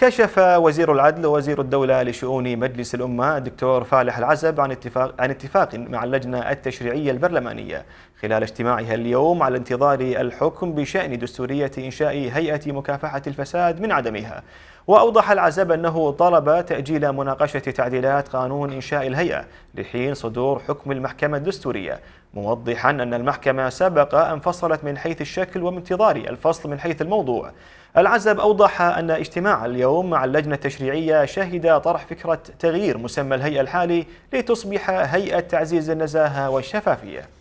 كشف وزير العدل ووزير الدولة لشؤون مجلس الأمة الدكتور فالح العزب عن اتفاق عن اتفاق مع اللجنة التشريعية البرلمانية. خلال اجتماعها اليوم على انتظار الحكم بشأن دستورية إنشاء هيئة مكافحة الفساد من عدمها. وأوضح العزب أنه طلب تأجيل مناقشة تعديلات قانون إنشاء الهيئة لحين صدور حكم المحكمة الدستورية موضحا أن المحكمة سبق أن فصلت من حيث الشكل ومنتظار الفصل من حيث الموضوع. العزب أوضح أن اجتماع اليوم مع اللجنة التشريعية شهد طرح فكرة تغيير مسمى الهيئة الحالي لتصبح هيئة تعزيز النزاهة والشفافية.